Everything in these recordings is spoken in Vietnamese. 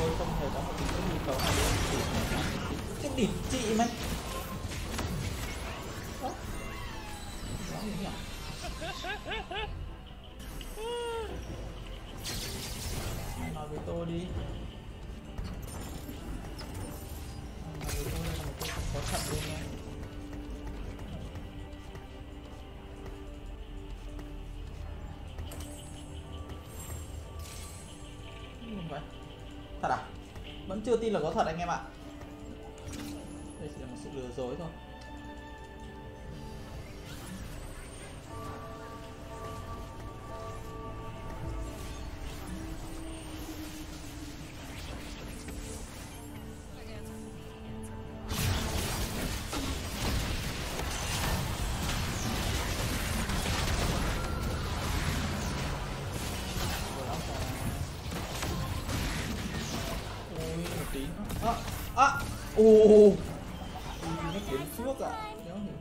tôi không hề có một cái nhu cầu hay là cái địch chị mà vẫn chưa tin là có thật anh em ạ. Đây chỉ là một sự lừa dối thôi. ah, ah, oh. Ini game semua kak. Yang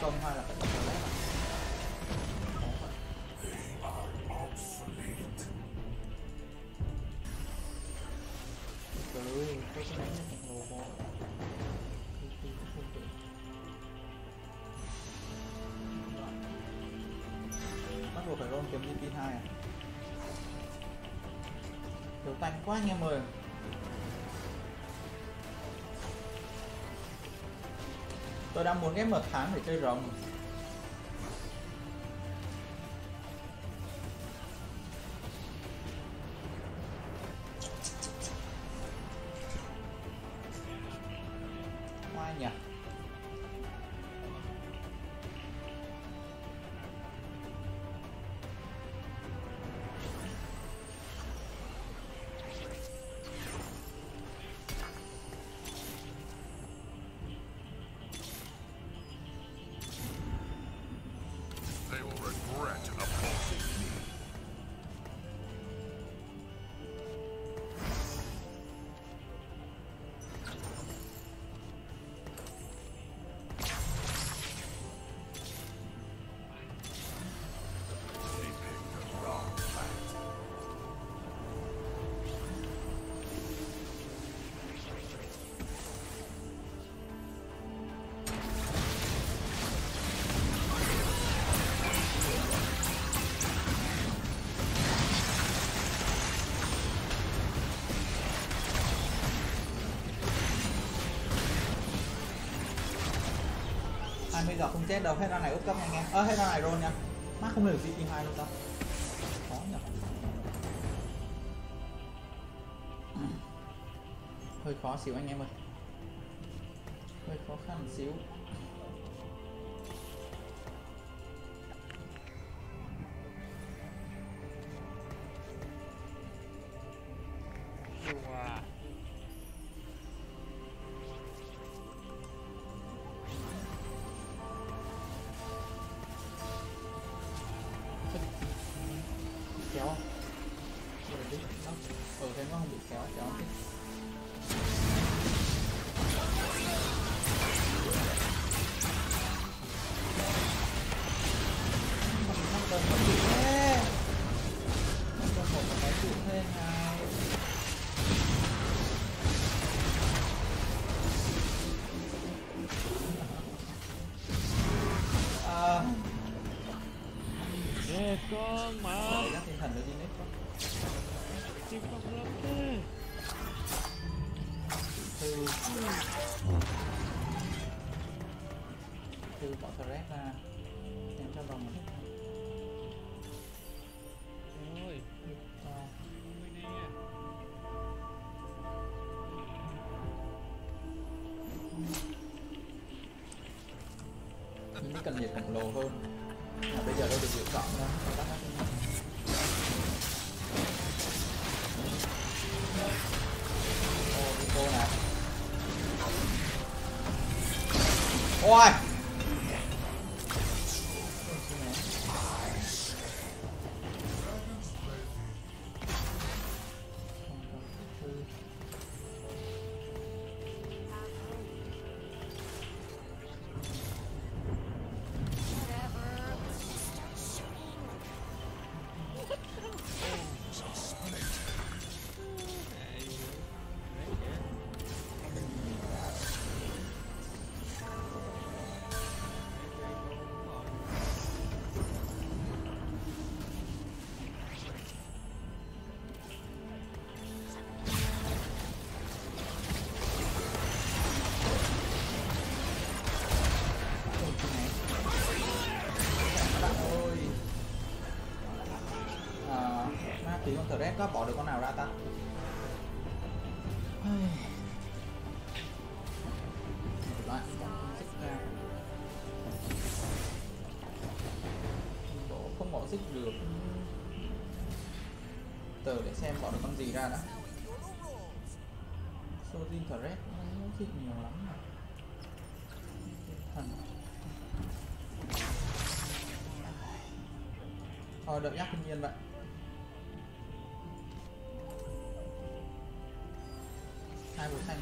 công hay là phải tập lép à? Trời ơi, cái này chắc chắn lồ Bắt buộc phải roll kiếm DP2 à? Kiểu tành quá anh em ơi Tôi đang muốn ghép một tháng để chơi rồng. Bây giờ không chết đâu, hết ra này úp cấp anh em. Ơ hết ra này roll nha. Má không được gp hai luôn đâu Khó nhỉ. Hơi khó xíu anh em ơi. Hơi khó khăn xíu. Chim không lắm thế Thư Thư bỏ thread ra Em cho vòng một thích Rồi những cần nhiệt khổng lồ hơn. Mà bây giờ đâu được lựa chọn đâu. Ôi bỏ được tờ để xem bỏ được con gì ra đã. Sojin thread nó xích nhiều lắm mà. Thần thôi, đợi nhắc thiên nhiên vậy. Hai bộ xanh.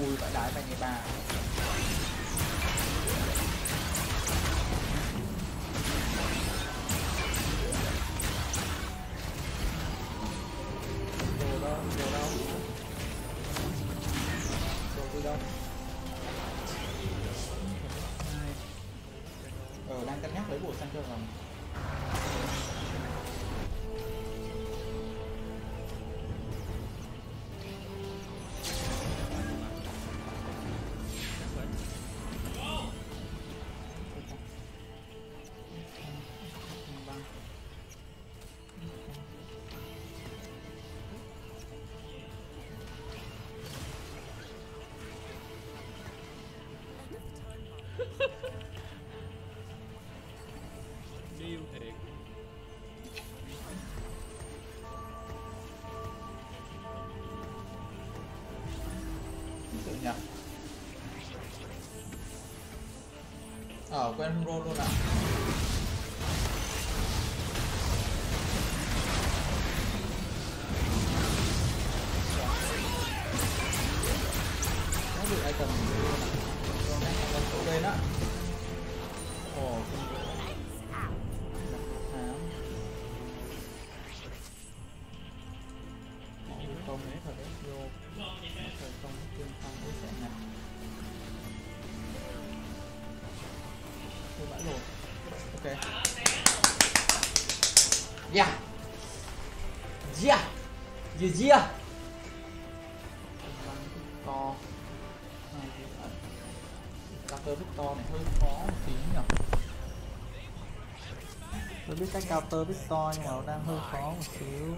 Lên team vãi đái mày ngày ba. Ờ quên không roll luôn à yeah yeah à? to. Này counter Victor này, hơi khó một tí nhỉ? Tôi biết cách counter Victor nhưng mà nó đang hơi khó một xíu.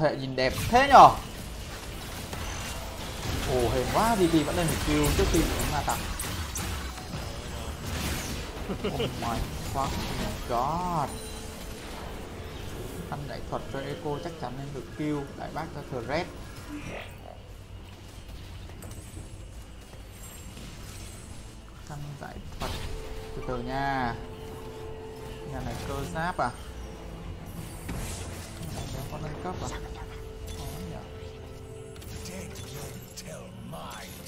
Tập hệ nhìn đẹp thế nhở? Ồ, hề quá, VP vẫn lên một kill trước khi bị đánh ma tặng. Oh my fucking god. Anh đại thuật cho ECO chắc chắn nên được kill Đại bác cho Thread Khăn giải thuật. Từ từ nha. Nhà này cơ giáp à? Nhà này có nâng cấp à Có nhỉ Dead men tell my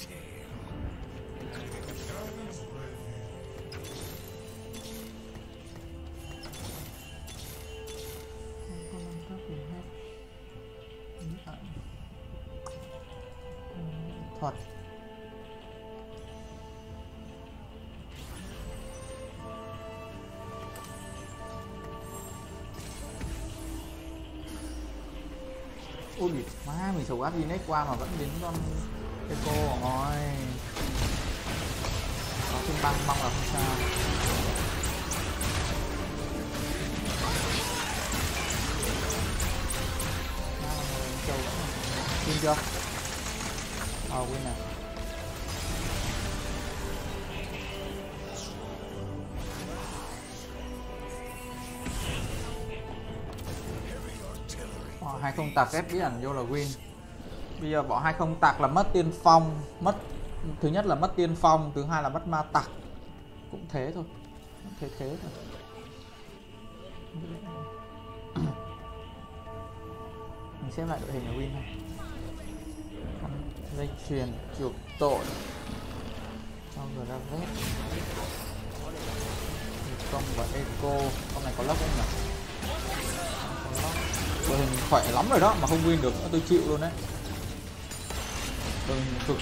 má mình sầu áp Ginex qua mà vẫn đến um, con Echo rồi Có thêm băng băng là không sao. Kim chưa? Ờ win nè tạc ép bí ẩn vô là win. Bây giờ bỏ hai không tạc là mất tiên phong, mất, thứ nhất là mất tiên phong, thứ hai là mất ma tặc cũng thế thôi, thế thế thôi. Mình xem lại đội hình là win này dây chuyền chuộc tội. Cho Gravet công và eco. Con này có lốc không nhỉ? Đội hình khỏe lắm rồi đó, mà không win được, tôi chịu luôn đấy. Đội hình cực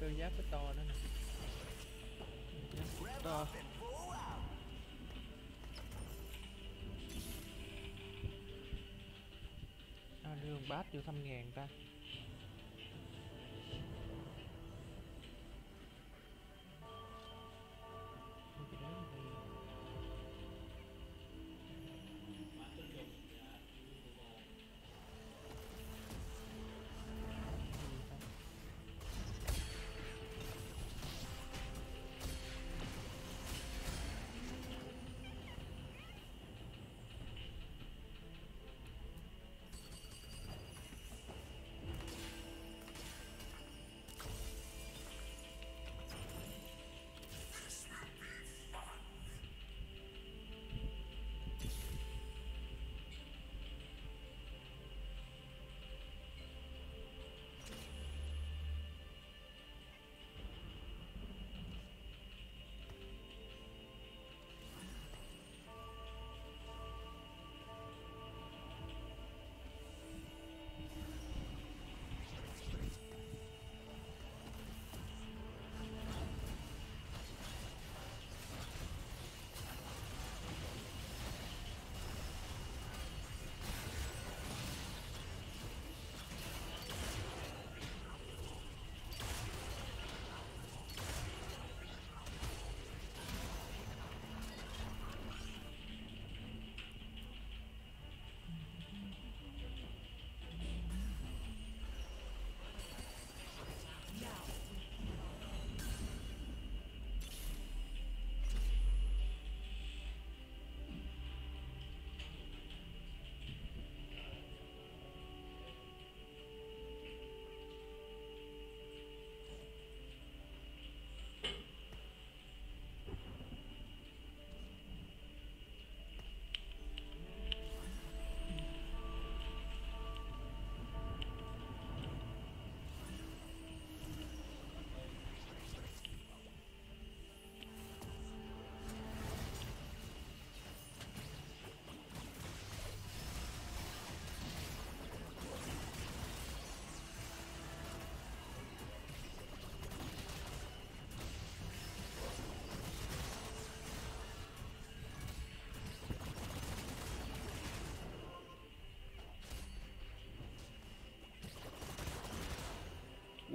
cơ giáp cái to đó nè. To à, một bát vô thăm ngàn ta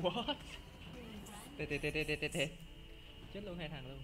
What? Tê tê tê tê tê tê tê Chết luôn hai thằng luôn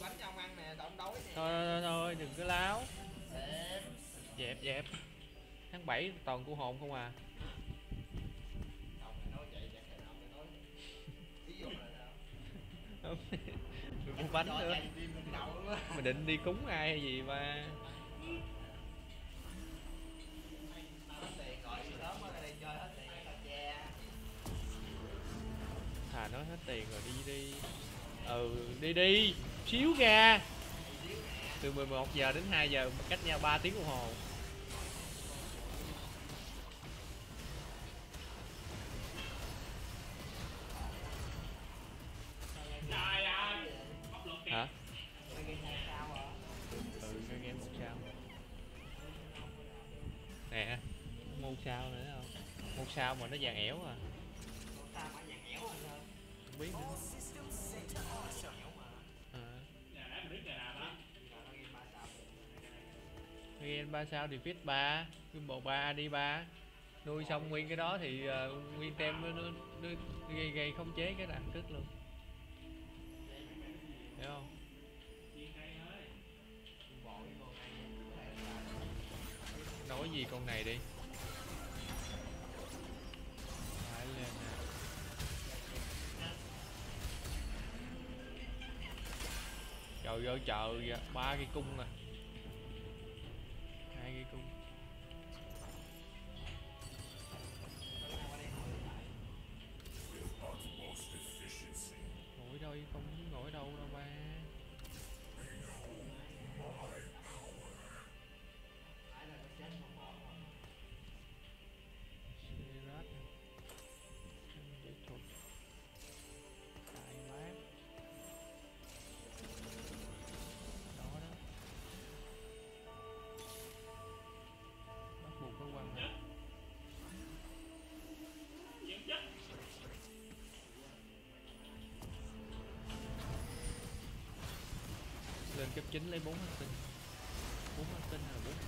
bánh cho ông ăn nè tao đói nè thôi thôi thôi, đừng có láo. Dẹp dẹp. Dẹp. tháng 7 toàn cô hồn không à. Mình mua bánh nữa. Mà định đi cúng ai hay gì mà. Thà nói hết tiền rồi đi đi. Ừ đi đi. Xíu ra Từ 11 giờ đến 2 giờ cách nhau 3 tiếng đồng hồ Hả? Ừ, cái một sao Nè, một sao nữa không? Một sao mà nó vàng ẻo à Game 3 sao thì fit 3 bộ 3 đi 3 Nuôi xong nguyên cái đó thì uh, nguyên tem nó, nó, nó gây, gây không chế cái đẳng thức luôn. Hiểu không? Nói gì con này đi? Phải lên nè. Trời ơi trời ba cái cung à hai cung ngồi đâu không ngồi đâu đâu ba. Chấp chính lấy 4 hành tinh 4 hành tinh là 4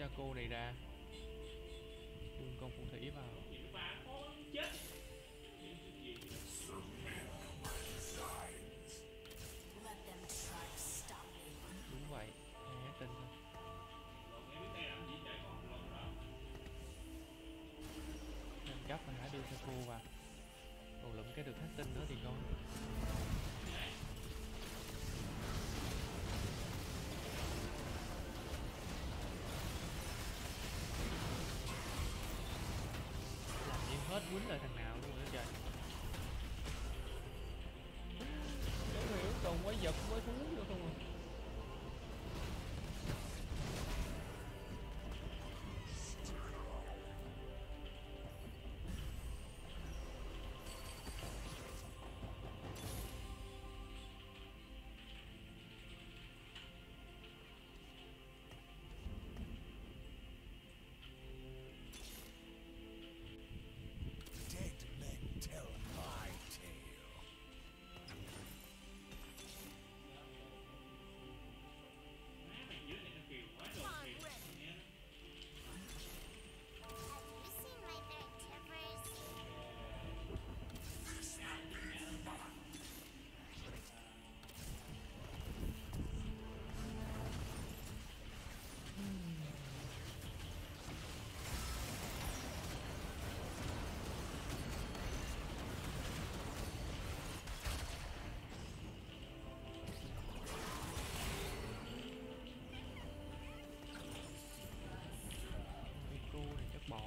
Bỏ muốn này ra. Đường con phụ thủy vào. Quýnh lại thằng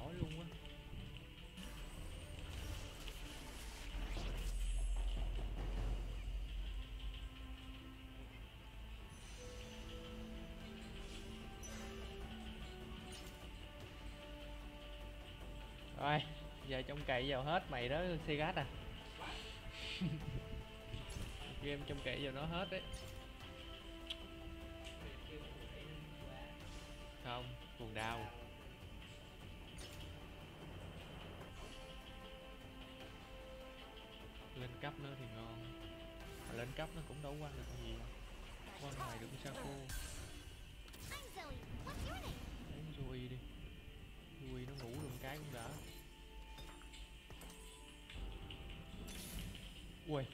này luôn á Rồi, giờ trong cậy vào hết mày đó Sigat à. Game trông cậy vào nó hết đấy. Cấp nữa thì ngon. Mà lên cấp nó cũng đâu quăng được gì đâu. Quăng ngoài được sao cô Zoe. Zoe đi. Zoe nó ngủ được cái cũng đã. Ui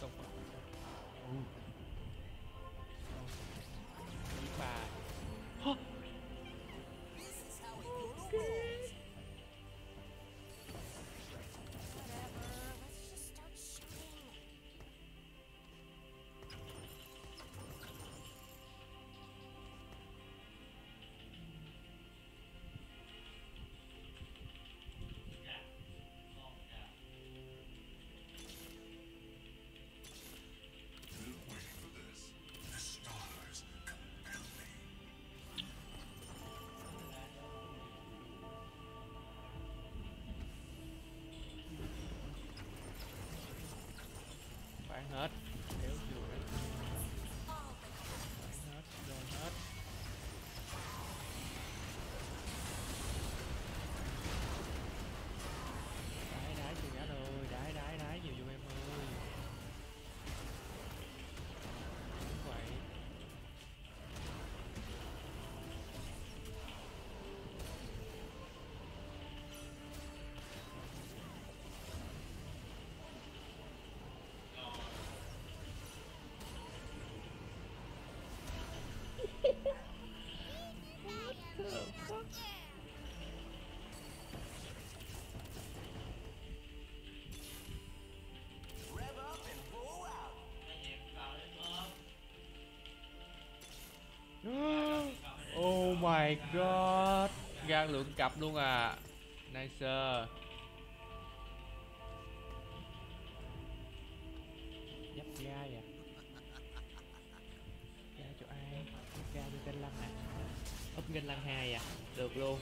tung liên tục Not my god. Gan lượng cặp luôn à. Nice. Dắp ga vậy? Ga cho ai? Ga cho kênh lăng à. Úp kênh lăng hai à. Được luôn.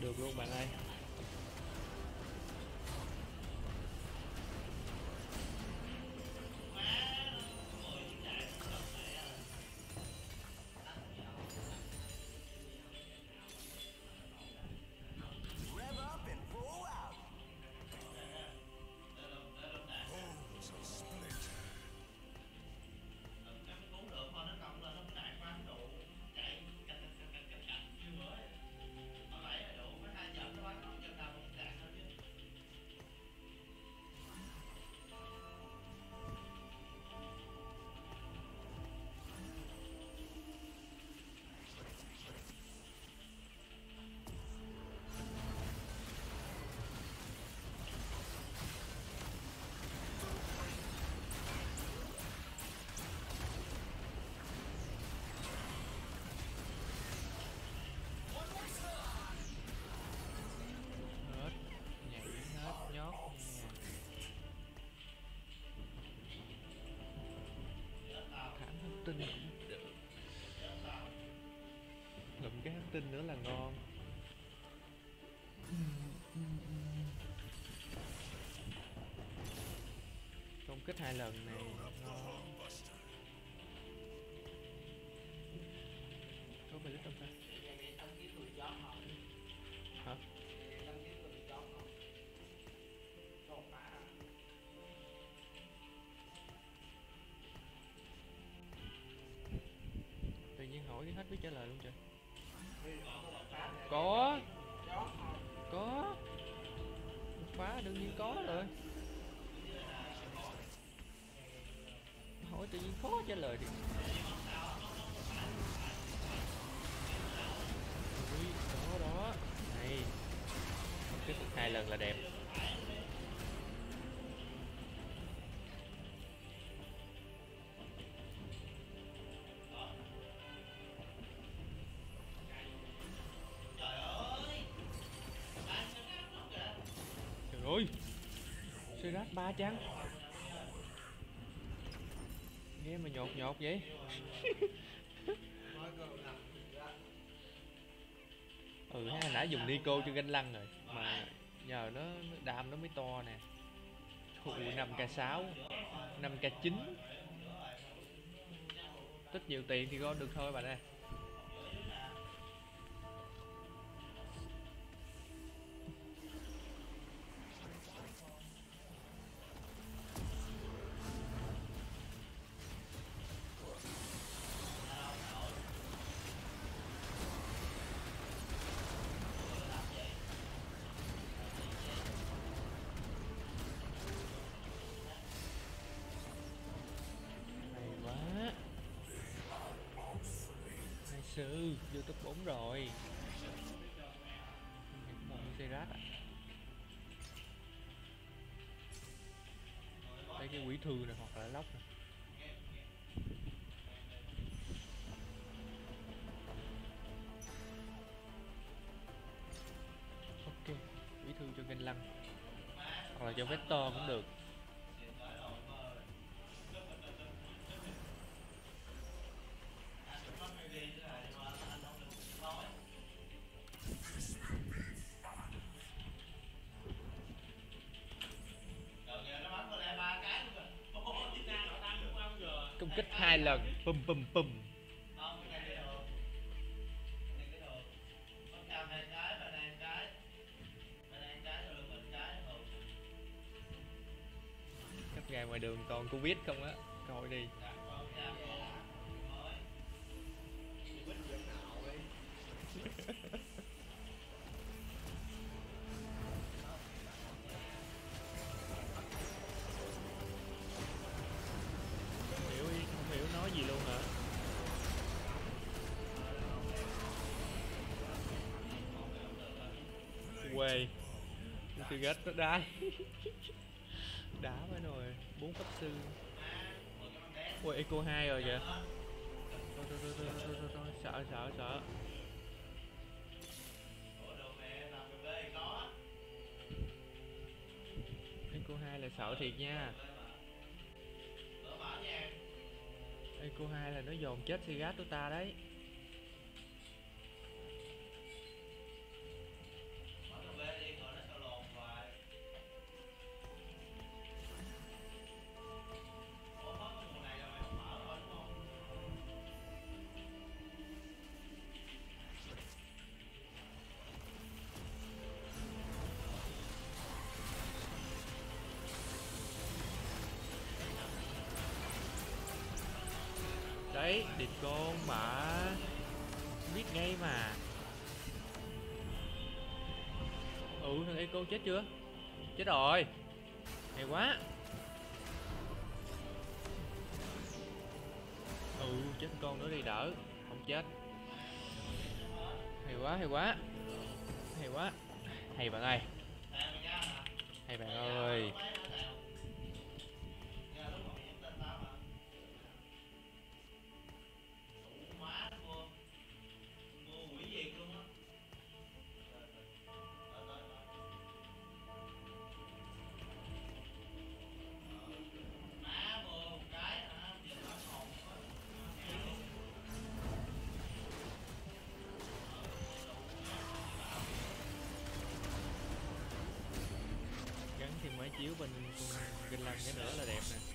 Được luôn bạn ơi. Tinh cũng được ngậm cái hấp tinh nữa là ngon. Công kích hai lần này thời luôn trời có. Có. Phá, đương nhiên có rồi. Hỏi tự nhiên khó trả lời thì đó đó. Này. Tiếp hai lần là đẹp. Ba chăng nghe mà nhột nhột vậy? Ừ ha nãy dùng Nico cho ganh lăng rồi mà nhờ nó nó đam nó mới to nè. Ui, 5k6 5k9 tích nhiều tiền thì gom được thôi bà nè. Sư vô top 4 rồi. Một rác à đây cái quỷ thư này hoặc là lóc này. Ok quỷ thư cho ganh lăng. Hoặc là cho vector cũng được. Hai lần bùm bùm bùm cấp gà ngoài đường còn covid không á? Coi đi. Sư nó đá. Đá mới rồi bốn cấp sư ui eco hai rồi kìa. Thôi thôi thôi thôi thôi thôi, thôi. sợ sợ sợ. Eco hai là sợ thiệt nha. Eco hai là nó dồn chết Sigat của ta đấy. Địt con mà biết ngay mà. Ừ thằng eco chết chưa? Chết rồi. Hay quá. Ừ chết con nữa đi đỡ. Không chết. Hay quá hay quá. Hay quá. Hay bạn ơi. Chiếu bên mình làm cái nữa là đẹp nè.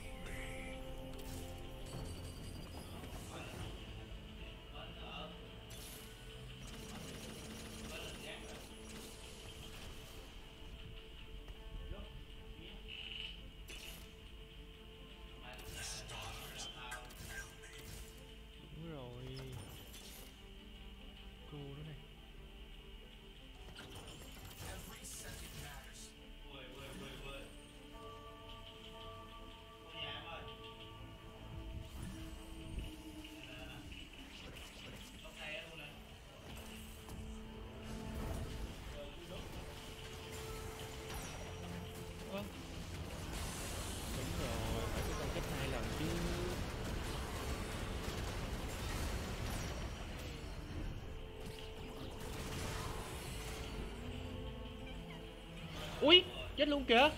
Ui chết luôn kìa.